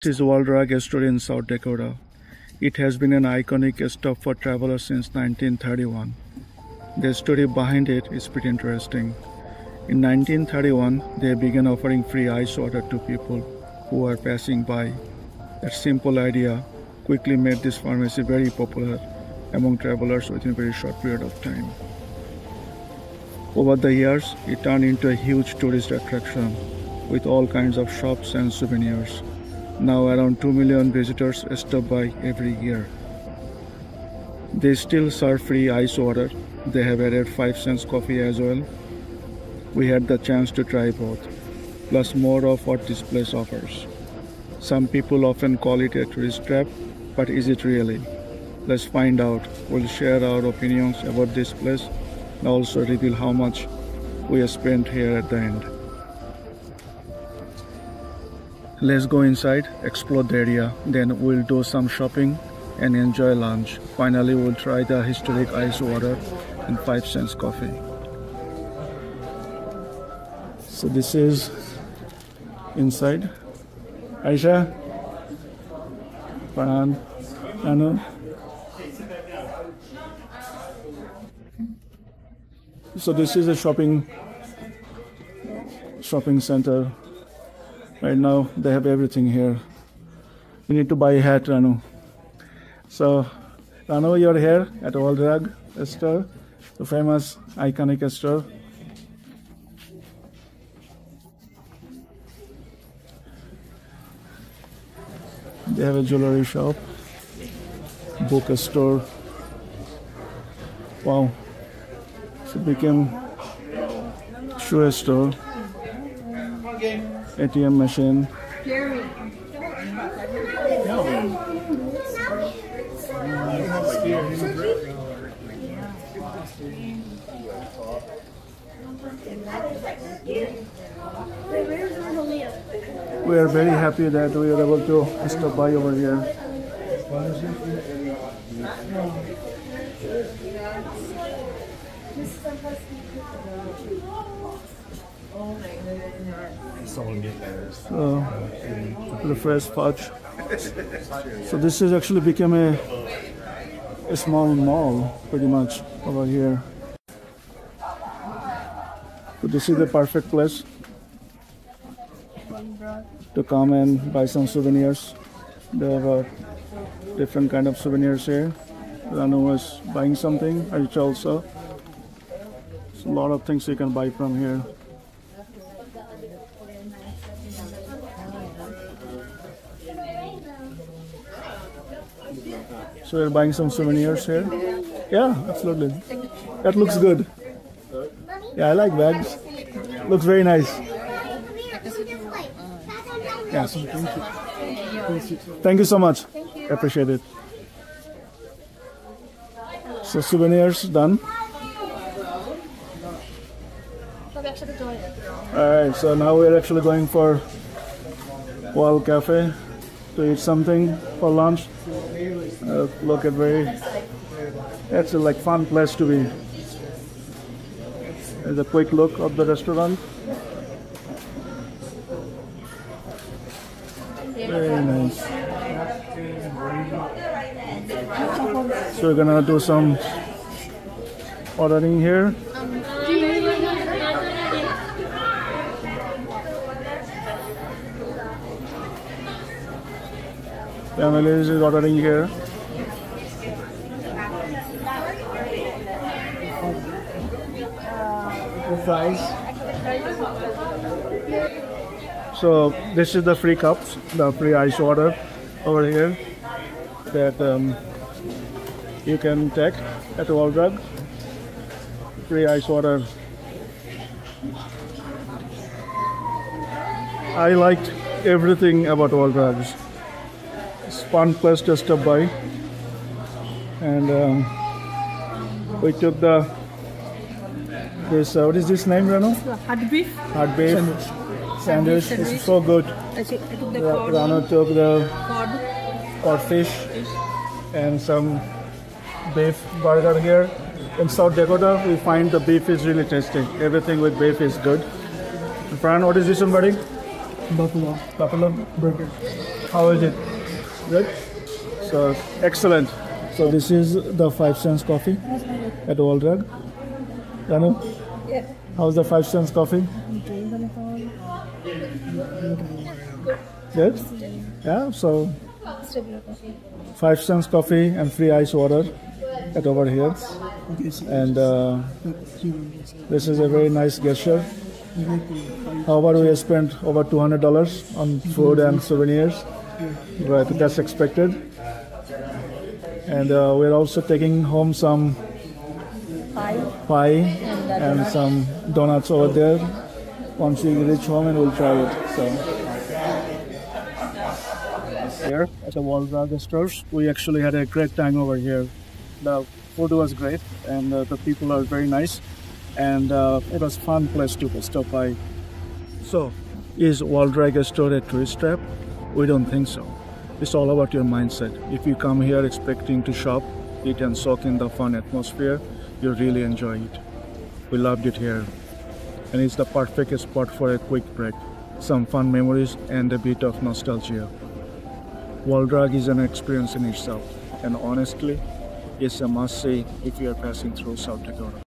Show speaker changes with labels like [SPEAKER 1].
[SPEAKER 1] This is Drug Store in South Dakota. It has been an iconic stop for travelers since 1931. The story behind it is pretty interesting. In 1931, they began offering free ice water to people who were passing by. That simple idea quickly made this pharmacy very popular among travelers within a very short period of time. Over the years, it turned into a huge tourist attraction with all kinds of shops and souvenirs. Now around 2 million visitors stop by every year. They still serve free ice water. They have added 5 cents coffee as well. We had the chance to try both, plus more of what this place offers. Some people often call it a tourist trap, but is it really? Let's find out. We'll share our opinions about this place and also reveal how much we have spent here at the end. Let's go inside, explore the area, then we'll do some shopping and enjoy lunch. Finally, we'll try the historic ice water and 5 cents coffee. So this is inside. Aisha, Farhan, Anu. So this is a shopping shopping center. Right now they have everything here. You need to buy a hat, Ranu. So Ranu, you're here at Wall Drug store, the famous iconic store. They have a jewelry shop, bookstore. Wow. It became shoe store, ATM machine. We are very happy that we are able to stop by over here. So, the fresh fudge. So this has actually become a, a small mall, pretty much, over here. So this is the perfect place to come and buy some souvenirs. They have different kind of souvenirs here. Ranu was buying something, Rich also. There's a lot of things you can buy from here. So you're buying some souvenirs here? Yeah, absolutely. That looks good. Yeah, I like bags. Looks very nice. Yeah, so thank you. Thank you so much. I Appreciate it. So souvenirs done. Alright, so now we're actually going for Wall Cafe to eat something for lunch. Uh, look at very, it's a like fun place to be. There's a quick look of the restaurant. Very nice. So we're gonna do some ordering here. Family is ordering here. So this is the free cups, the free ice water over here that um, you can take at Wall Drug. Free ice water. I liked everything about Wall Drugs. It's fun place to stop by, and um, we took the this uh, what is this name, Rano?
[SPEAKER 2] Hot beef.
[SPEAKER 1] Hot beef
[SPEAKER 2] Sandwich.
[SPEAKER 1] sandwich.
[SPEAKER 2] Sandwich.
[SPEAKER 1] It's so good.
[SPEAKER 2] I took, I took the cod.
[SPEAKER 1] Rano took the
[SPEAKER 2] cod.
[SPEAKER 1] cod fish and some beef burger here. In South Dakota, we find the beef is really tasty. Everything with beef is good. And Fran, what is this one, buddy?
[SPEAKER 2] Buffalo.
[SPEAKER 1] Buffalo burger. How is it? Good. So excellent. So this is the five cents coffee at Wall Drug. Ranu,
[SPEAKER 2] Yeah.
[SPEAKER 1] how's the five cents coffee? Good. Yeah. So five cents coffee and free ice water at over here, and uh, this is a very nice gesture. How about we spent over two hundred dollars on food and souvenirs? But that's expected. And uh, we're also taking home some
[SPEAKER 2] Five.
[SPEAKER 1] Pie and some donuts over there. Once we reach home, and we'll try it. So here at the Wall Drug stores, we actually had a great time over here. The food was great, and uh, the people are very nice, and uh, it was fun place to stop by. So, is Wall Drug store a tourist trap? We don't think so. It's all about your mindset. If you come here expecting to shop, eat, and soak in the fun atmosphere, you'll really enjoy it. We loved it here, and it's the perfect spot for a quick break, some fun memories, and a bit of nostalgia. Wall Drug is an experience in itself, and honestly, it's a must see if you are passing through South Dakota.